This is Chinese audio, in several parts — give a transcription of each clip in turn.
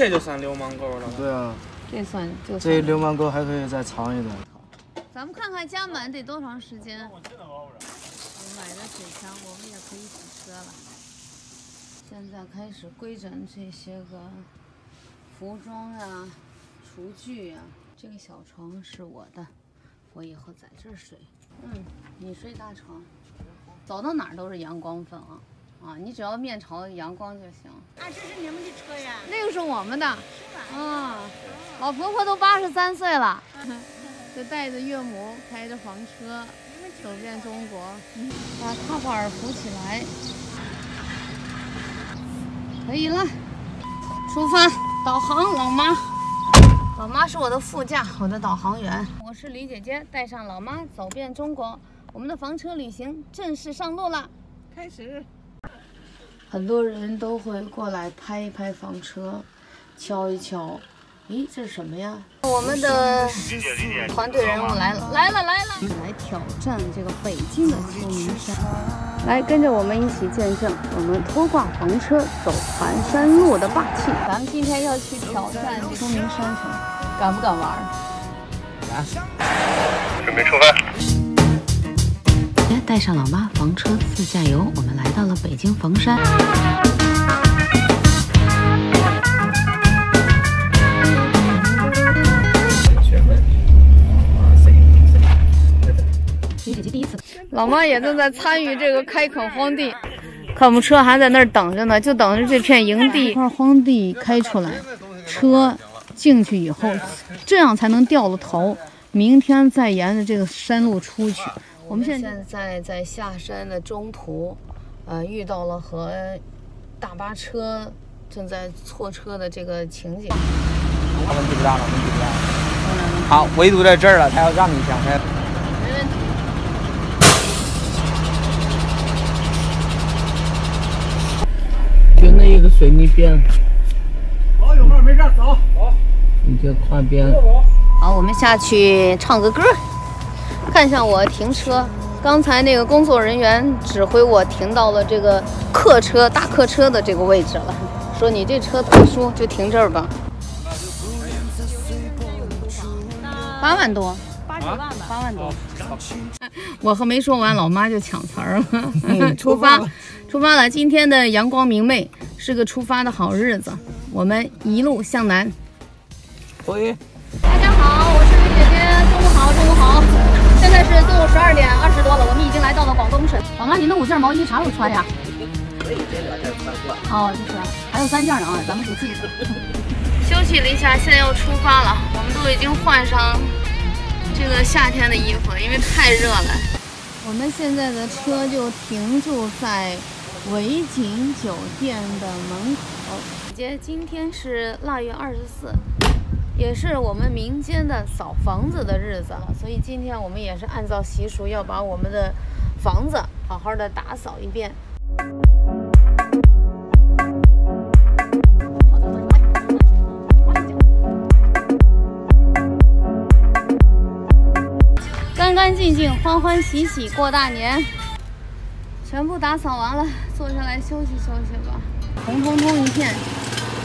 这就算流氓沟了。对啊，这算就算这流氓沟还可以再长一点。咱们看看加满得多长时间。我买的水枪，我们也可以洗车了。现在开始规整这些个服装呀、厨具呀。这个小床是我的，我以后在这儿睡。嗯，你睡大床，走到哪儿都是阳光粉啊啊！你只要面朝阳光就行。啊，这是你们的车呀？那个是我们的。是吧？啊，老婆婆都八十三岁了。就带着岳母开着房车走遍中国，把踏板儿扶起来，可以了，出发，导航，老妈，老妈是我的副驾，我的导航员，我是李姐姐，带上老妈走遍中国，我们的房车旅行正式上路了，开始。很多人都会过来拍一拍房车，敲一敲。咦，这是什么呀？我们的团队人物来了，来了，来了！来挑战这个北京的秋名山，来跟着我们一起见证我们拖挂房车走盘山路的霸气。咱们今天要去挑战秋名山城，敢不敢玩？来！准备出发。带上老妈，房车自驾游，我们来到了北京房山。老妈也正在参与这个开垦荒地，看我们车还在那儿等着呢，就等着这片营地块荒地开出来，车进去以后，这样才能掉了头，明天再沿着这个山路出去。我们现在在下山的中途，呃，遇到了和大巴车正在错车的这个情景。问题不大了，问题不大。好，唯独在这儿了，他要让你想开。就那一个水泥边。好，有没事，走。好。你就换边。好，我们下去唱个歌，看向我停车。刚才那个工作人员指挥我停到了这个客车大客车的这个位置了，说你这车特殊，就停这儿吧。八万多，八九万吧，八万多。我还没说完，老妈就抢词儿了。出发，出发了！今天的阳光明媚，是个出发的好日子。我们一路向南。大家好，我是李姐姐，中午好，中午好。现在是中午十二点二十多了，我们已经来到了广东省。老妈，你那五件毛衣啥时候穿呀？可以，这两件穿过。哦，就是，还有三件呢啊，咱们不记。休息了一下，现在要出发了。我们都已经换上这个夏天的衣服了，因为太热了。我们现在的车就停住在维景酒店的门口。姐，今天是腊月二十四，也是我们民间的扫房子的日子了，所以今天我们也是按照习俗要把我们的房子好好的打扫一遍。干干净净、欢欢喜喜过大年，全部打扫完了，坐下来休息休息吧。红彤彤一片，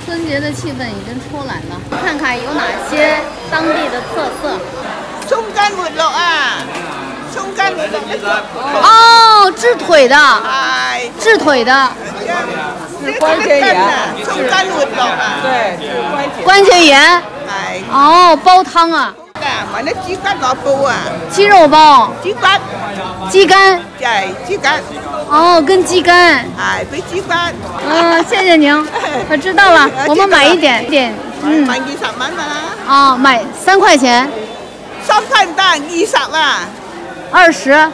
春节的气氛已经出来了。看看有哪些当地的特色。葱干活络啊，葱干活络。哦，治腿的，哎，治腿的，是关节炎，松干活络啊，对，是关节。关节炎。哎，哦，煲汤啊。买那鸡肝老煲啊，鸡肉煲，鸡肝，鸡肝，对，鸡肝，哦，跟鸡肝，哎，对鸡肝，嗯，谢谢您，我知道了，我们买一点点，嗯，买二十蚊嘛，啊，买三块钱，三块蛋二十啊，二十，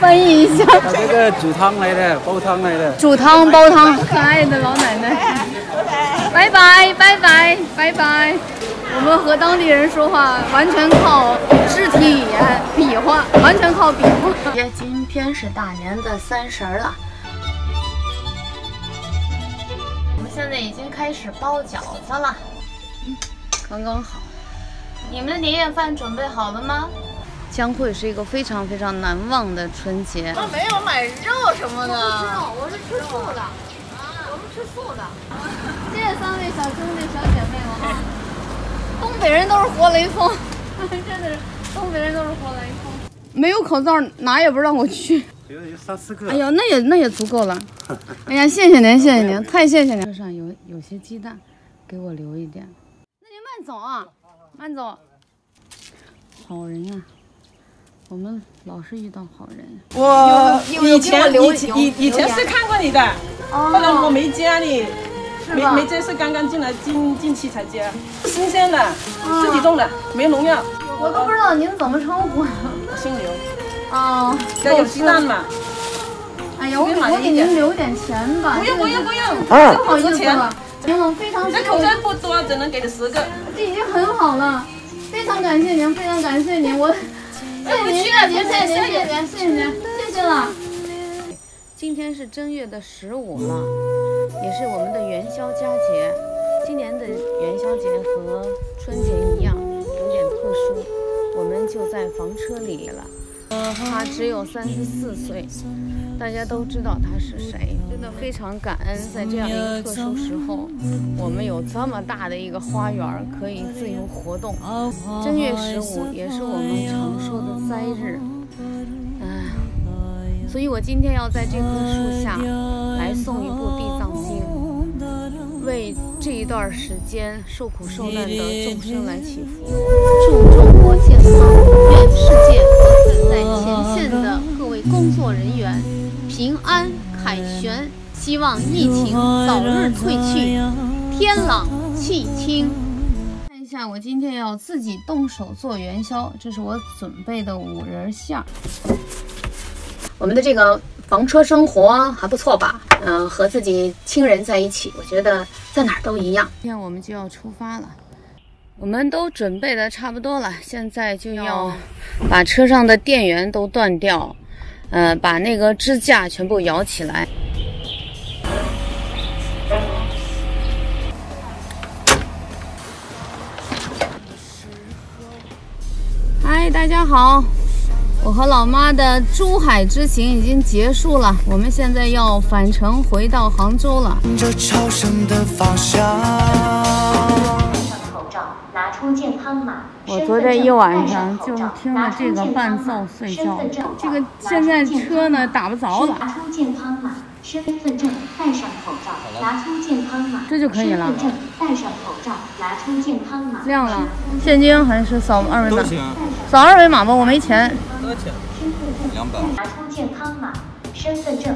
翻译一下，这个煮汤来的，煲汤来的，煮汤煲汤，可爱的老奶奶，拜拜拜拜拜拜。我们和当地人说话完全靠肢体语言比划，完全靠比划。今天是大年的三十了，我们现在已经开始包饺子了，刚刚好。你们的年夜饭准备好了吗？将会是一个非常非常难忘的春节。我没有买肉什么的，我不吃肉，我是吃素的。我们吃素的。谢谢三位小兄弟、小姐妹们啊！东北人都是活雷锋，真的是，东北人都是活雷锋。没有口罩，哪也不让我去。有有三四个，哎呀，那也那也足够了。哎呀，谢谢您，谢谢您，太谢谢您。车上有有些鸡蛋，给我留一点。那您慢走啊，慢走。好人啊。我们老是遇到好人。我有有以前以前以以前是看过你的，后来我没加你，没没加是刚刚进来，近近期才加，新鲜的，自己种的，没农药。我都不知道您怎么称呼。我姓刘，哦，家有鸡蛋嘛？哎呀，我给我给您留点钱吧。不用不用不用，真不好意思。了。行了，非常你这口罩不多，只能给你十个。这已经很好了，非常感谢您，非常感谢您，我谢谢您，谢谢您，谢谢您，谢谢您，谢谢您，谢谢了。今天是正月的十五了，也是我们的元宵佳节。今年的元宵节和春节一样，有点特殊，我们就在房车里了。他只有三十四岁，大家都知道他是谁，真的非常感恩，在这样一个特殊时候，我们有这么大的一个花园可以自由活动。正月十五也是我们常说的灾日，唉，所以我今天要在这棵树下来送一部《地藏经》，为这一段时间受苦受难的众生来祈福，祝中国健康，愿世界在前线的各位工作人员平安凯旋，希望疫情早日退去，天朗气清。看一下，我今天要自己动手做元宵，这是我准备的五仁馅儿。我们的这个房车生活还不错吧？嗯、和自己亲人在一起，我觉得在哪儿都一样。今天我们就要出发了，我们都准备的差不多了，现在就要把车上的电源都断掉，呃，把那个支架全部摇起来。嗨，大家好！我和老妈的珠海之行已经结束了，我们现在要返程回到杭州了。着朝圣的方向。拿出健康码。我昨天一晚上就听了这个伴奏睡觉，这个现在车呢打不着了，拿出健康码，身份证，戴上口罩，拿出健康码，这就可以了身份证，戴上口罩，拿出健康码。亮了。现金还是扫二维码？扫二维码吧，我没钱。两百。拿出健康码，身份证，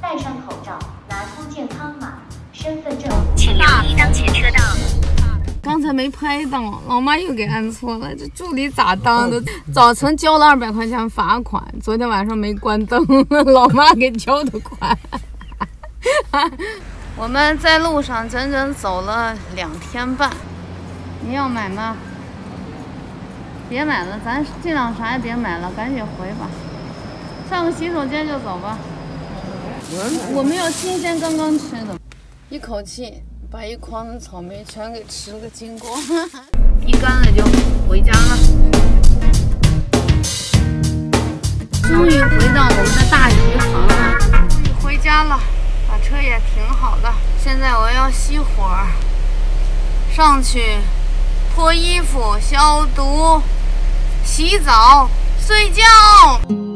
戴上口罩，拿出健康码，身份证。请留意当前车道。刚才没拍到，老妈又给按错了，这助理咋当的？早晨交了二百块钱罚款，昨天晚上没关灯，老妈给交的款。我们在路上整整走了两天半，你要买吗？别买了，咱尽量啥也别买了，赶紧回吧。上个洗手间就走吧。我们要新鲜刚刚吃的，一口气把一筐的草莓全给吃了个精光，一干了就回家了。终于回到我们的大鱼塘了，终于回家了，把车也停好了。现在我要熄火，上去脱衣服、消毒、洗澡、睡觉。